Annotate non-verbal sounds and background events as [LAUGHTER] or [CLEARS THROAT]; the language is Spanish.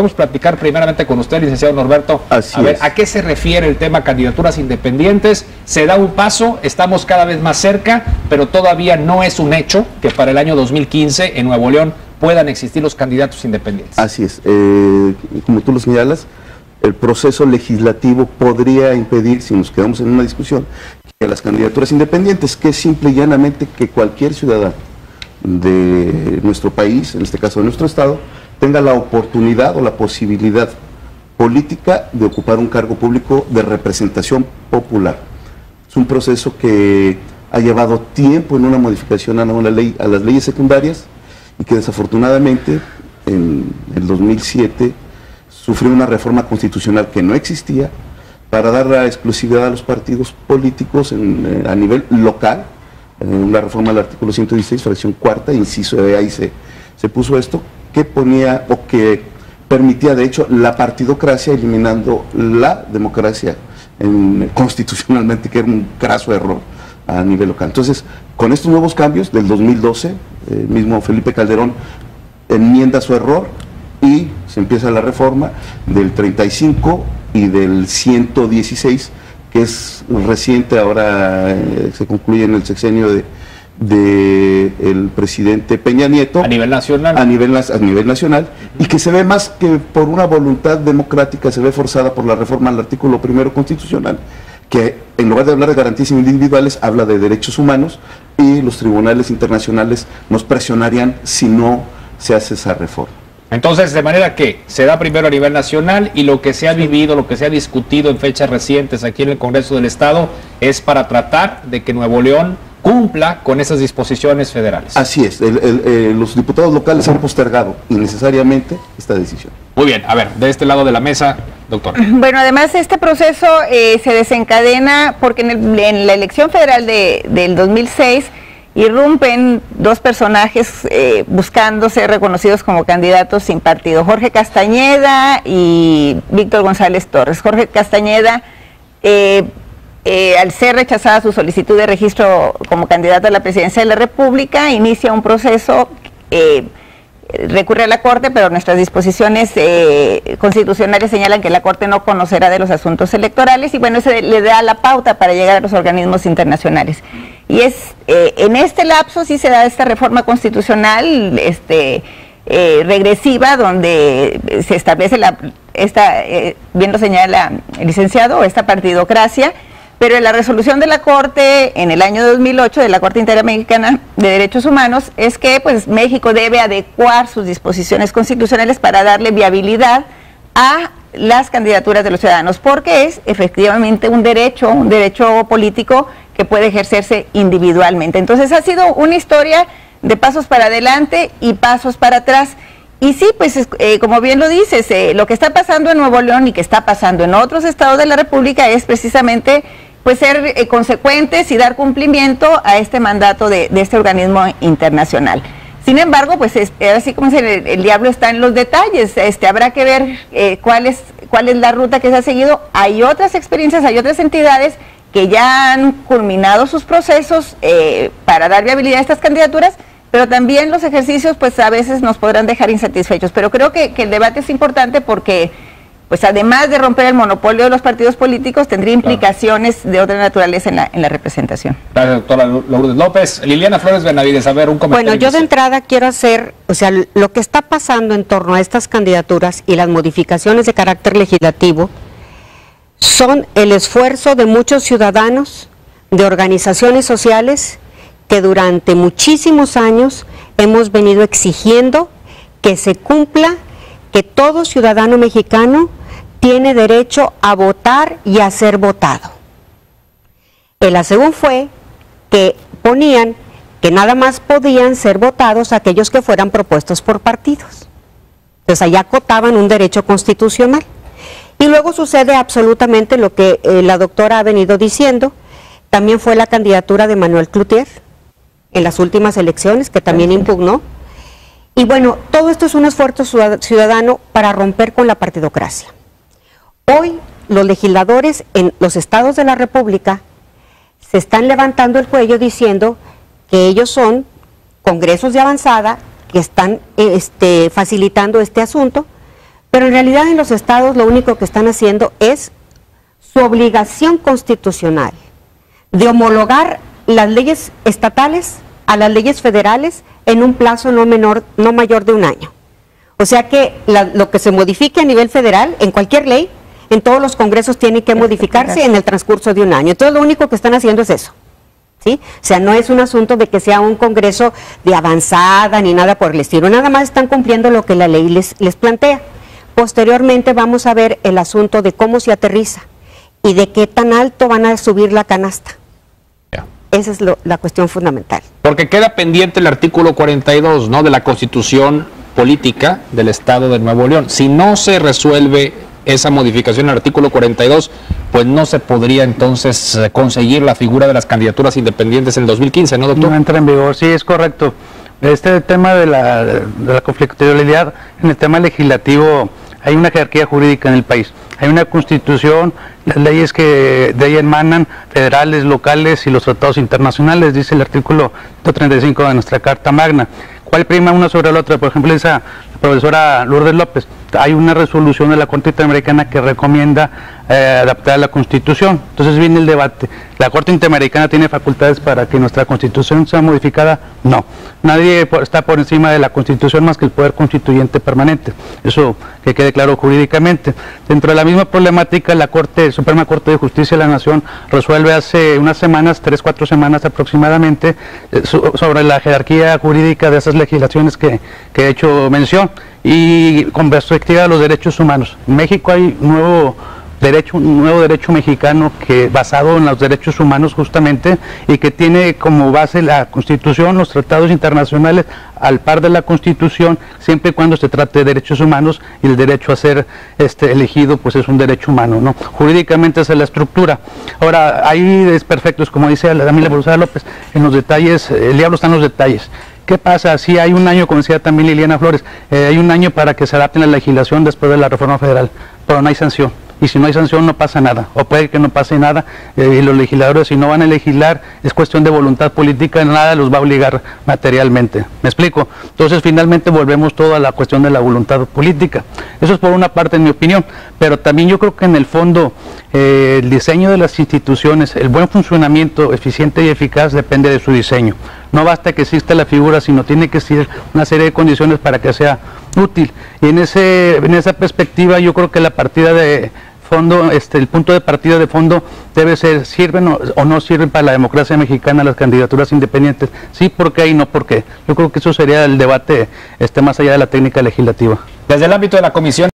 podemos platicar primeramente con usted, licenciado Norberto. Así a ver, es. ¿a qué se refiere el tema candidaturas independientes? Se da un paso, estamos cada vez más cerca, pero todavía no es un hecho que para el año 2015 en Nuevo León puedan existir los candidatos independientes. Así es. Eh, como tú lo señalas, el proceso legislativo podría impedir, si nos quedamos en una discusión, que las candidaturas independientes, que es simple y llanamente que cualquier ciudadano de nuestro país, en este caso de nuestro estado, tenga la oportunidad o la posibilidad política de ocupar un cargo público de representación popular. Es un proceso que ha llevado tiempo en una modificación a, una ley, a las leyes secundarias y que desafortunadamente en el 2007 sufrió una reforma constitucional que no existía para dar la exclusividad a los partidos políticos en, eh, a nivel local, eh, una reforma del artículo 116, fracción cuarta, inciso de ahí se, se puso esto, que ponía o que permitía de hecho la partidocracia eliminando la democracia en- constitucionalmente, que era un graso error a nivel local. Entonces, con estos nuevos cambios del 2012, el mismo Felipe Calderón enmienda su error y se empieza la reforma del 35 y del 116, que es reciente, ahora eh, se concluye en el sexenio de, de el presidente Peña Nieto A nivel nacional. a nivel, a nivel nacional y que se ve más que por una voluntad democrática, se ve forzada por la reforma al artículo primero constitucional, que en lugar de hablar de garantías individuales, habla de derechos humanos y los tribunales internacionales nos presionarían si no se hace esa reforma. Entonces, de manera que se da primero a nivel nacional y lo que se ha vivido, lo que se ha discutido en fechas recientes aquí en el Congreso del Estado es para tratar de que Nuevo León cumpla con esas disposiciones federales. Así es, el- el- eh, los diputados locales han postergado innecesariamente esta decisión. Muy bien, a ver, de este lado de la mesa, doctor. [CLEARS THROAT] Bueno, además este proceso eh, se desencadena porque en, el- en la elección federal de, del 2006 irrumpen dos personajes eh, buscando ser reconocidos como candidatos sin partido, Jorge Castañeda y Víctor González Torres. Jorge Castañeda, eh, eh, al ser rechazada su solicitud de registro como candidato a la presidencia de la República, inicia un proceso eh, recurre a la Corte, pero nuestras disposiciones eh, constitucionales señalan que la Corte no conocerá de los asuntos electorales y bueno, eso le da la pauta para llegar a los organismos internacionales. Y es eh, en este lapso sí se da esta reforma constitucional este, eh, regresiva donde se establece la, esta, eh, bien lo señala licenciado, esta partidocracia pero en la resolución de la Corte en el año 2008 de la Corte Interamericana de Derechos Humanos es que pues México debe adecuar sus disposiciones constitucionales para darle viabilidad a las candidaturas de los ciudadanos, porque es efectivamente un derecho, un derecho político que puede ejercerse individualmente. Entonces ha sido una historia de pasos para adelante y pasos para atrás. Y sí, pues es- eh, como bien lo dices, eh, lo que está pasando en Nuevo León y que está pasando en otros estados de la República es precisamente pues ser eh, consecuentes y dar cumplimiento a este mandato de, de este organismo internacional. Sin embargo, pues es, así como dicen, el, diablo está en los detalles. Este, habrá que ver eh, cuál, es, cuál es la ruta que se ha seguido. Hay otras experiencias, hay otras entidades que ya han culminado sus procesos eh, para dar viabilidad a estas candidaturas, pero también los ejercicios pues a veces nos podrán dejar insatisfechos. Pero creo que el debate es importante porque pues además de romper el monopolio de los partidos políticos, tendría implicaciones de otra naturaleza en la, en la representación. Gracias, doctora Lourdes López. Liliana Flores Benavides, a ver, un comentario. Bueno, yo de entrada quiero hacer, o sea, lo que está pasando en torno a estas candidaturas y las modificaciones de carácter legislativo son el esfuerzo de muchos ciudadanos, de organizaciones sociales, que durante muchísimos años hemos venido exigiendo que se cumpla que todo ciudadano mexicano tiene derecho a votar y a ser votado. El asegún fue que ponían que nada más podían ser votados aquellos que fueran propuestos por partidos. Entonces allá acotaban un derecho constitucional. Y luego sucede absolutamente lo que eh, la doctora ha venido diciendo. También fue la candidatura de Manuel Cloutier en las últimas elecciones, que también impugnó. Y bueno, todo esto es un esfuerzo ciudad- ciudadano para romper con la partidocracia. Hoy los legisladores en los estados de la República se están levantando el cuello diciendo que ellos son congresos de avanzada que están eh, este, facilitando este asunto, Pero en realidad en los estados lo único que están haciendo es su obligación constitucional de homologar las leyes estatales a las leyes federales en un plazo no menor, no mayor de un año. O sea que lo que se modifique a nivel federal, en cualquier ley, en todos los congresos tiene que modificarse en el transcurso de un año. Entonces lo único que están haciendo es eso. ¿Sí? O sea, no es un asunto de que sea un congreso de avanzada ni nada por el estilo, nada más están cumpliendo lo que la ley les, les plantea. Posteriormente vamos a ver el asunto de cómo se aterriza y de qué tan alto van a subir la canasta. Esa es la cuestión fundamental. Porque queda pendiente el artículo 42 ¿no? de la Constitución Política del Estado de Nuevo León. Si no se resuelve esa modificación al artículo 42, pues no se podría entonces eh, conseguir la figura de las candidaturas independientes en el 2015, ¿no, doctor? No entra en vigor, sí, es correcto. Este tema de la, de la conflictualidad en el tema legislativo, hay una jerarquía jurídica en el país hay una constitución, las leyes que de ahí emanan, federales, locales y los tratados internacionales, dice el artículo 135 de nuestra Carta Magna. ¿Cuál prima una sobre la otra? Por ejemplo, esa profesora Lourdes López, hay una resolución de la Corte Interamericana que recomienda eh, adaptar la Constitución. Entonces viene el debate. ¿La Corte Interamericana tiene facultades para que nuestra Constitución sea modificada? No. Nadie está por encima de la Constitución más que el Poder Constituyente Permanente. Eso que quede claro jurídicamente. Dentro de la misma problemática, la Corte, Suprema Corte de Justicia de la Nación resuelve hace unas semanas, tres, cuatro semanas aproximadamente, eh, sobre la jerarquía jurídica de esas legislaciones que, que he hecho mención y con perspectiva de los derechos humanos. En México hay nuevo derecho, un nuevo derecho mexicano que basado en los derechos humanos justamente y que tiene como base la Constitución, los tratados internacionales al par de la Constitución, siempre y cuando se trate de derechos humanos y el derecho a ser este, elegido pues es un derecho humano, ¿no? Jurídicamente esa es la estructura. Ahora, hay desperfectos, como dice la profesora López, en los detalles, el diablo está en los detalles. ¿Qué pasa? Si hay un año, como decía también Liliana Flores, eh, hay un año para que se adapte la legislación después de la reforma federal, pero no hay sanción y si no hay sanción no pasa nada, o puede que no pase nada, eh, y los legisladores si no van a legislar es cuestión de voluntad política, nada los va a obligar materialmente. ¿Me explico? Entonces finalmente volvemos todo a la cuestión de la voluntad política. Eso es por una parte en mi opinión, pero también yo creo que en el fondo eh, el diseño de las instituciones, el buen funcionamiento eficiente y eficaz depende de su diseño. No basta que exista la figura, sino tiene que existir una serie de condiciones para que sea útil. Y en, ese, en esa perspectiva yo creo que la partida de fondo, este, el punto de partida de fondo debe ser, ¿sirven o, no sirven para la democracia mexicana las candidaturas independientes? Sí, ¿por qué y no por qué? Yo creo que eso sería el debate este, más allá de la técnica legislativa. Desde el ámbito de la Comisión